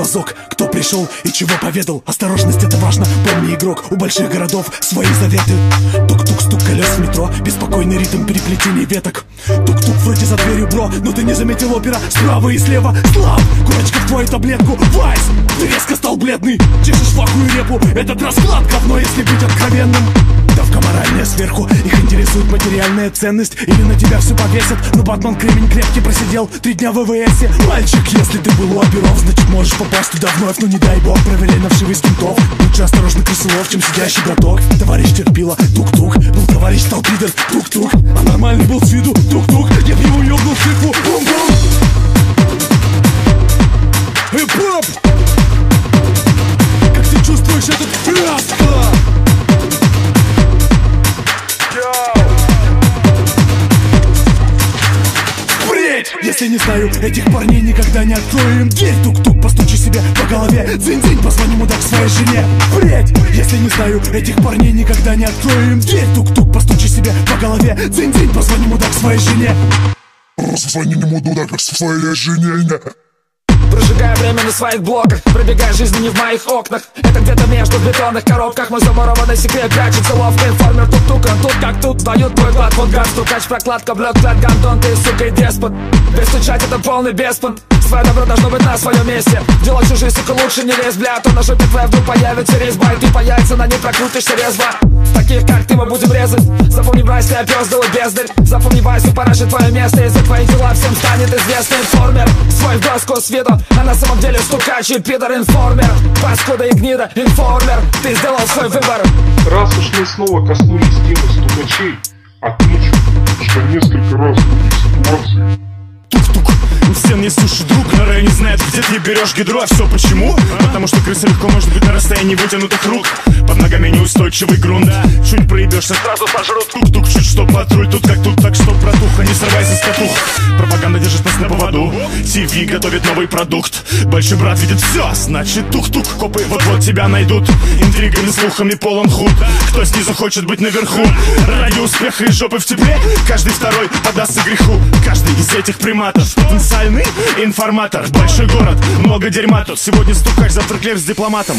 глазок Кто пришел и чего поведал. Осторожность это важно, помни игрок У больших городов свои заветы. Тук-тук, стук колес в метро. Беспокойный ритм переплетений веток. Тук-тук вроде за дверью, бро Но ты не заметил опера. Справа и слева Слав, курочка в твою таблетку Вайс, ты резко стал бледный Чешешь фаху и репу. Этот расклад говно, если быть откровенным. Давка моральная сверху Их интересует материальная ценность. Или на тебя все повесят Но Батман кремень крепкий просидел. Три дня в ВВСе. Мальчик, если ты был у оперов Значит можешь попасть туда вновь. Но не дай бог, проверяй на вшивость кентов Лучше осторожно крысолов, чем сидящий браток. Товарищ терпила, тук-тук. Был товарищ стал пидор, тук-тук. А нормальный был с виду, тук-тук Если не знаю, этих парней никогда не откроем. Дверь тук-тук, постучи себе по голове. Дзынь-дзынь, позвони мудак своей жене. Впредь! Если не знаю, этих парней никогда не откроем. Дверь тук-тук, постучи себе по голове. Дзынь-дзынь, позвони мудак своей жене. Позвони мудак своей жене Прожигая время на своих блоках. Пробегая жизнь не в моих окнах. Это где-то между бетонных коробках. Мой замурованный секрет прячется ловко. Информер тук-тук, а тут как тут Дают твой глад, вот гад, стукач, прокладка Блёк, клад, гандон, ты сука и деспот. Перестучать это полный беспонт. Свое добро должно быть на своем месте. В дела чужие, сука, лучше не лезь, бля а То на жопе твоя вдруг появится резьба И ты по яйца на ней прокрутишься резво Таких, как ты, мы будем резать. Запомни, мразь, ты опездол и бездарь. Запомни, сука, параша твое место. Из-за твоих дела всем станет известный informer. Свой в доску с виду А на самом деле стукач и пидор informer. Паскуда и гнида, informer. Ты сделал свой выбор. Раз уж мы снова коснулись темы стукачей, отмечу, что несколько есть суши друг На районе знает, где ты берешь гидро А все почему? Потому что крыса легко может быть на расстоянии вытянутых рук. Под ногами неустойчивый грунт Чуть проебешься, сразу сожрут. Тук-тук, чуть что патруль Тут как тут, братуха, не срывайся с катух. Пропаганда держит нас на поводу. ТВ готовит новый продукт. Большой брат видит все, значит тук-тук Копы вот-вот тебя найдут. Интригами, слухами полон худ. Кто снизу хочет быть наверху? Ради успеха и жопы в тепле Каждый второй подастся греху. Каждый из этих приматов Потенциальный информатор. Большой город, много дерьма тут. Сегодня стукач, завтра клеп с дипломатом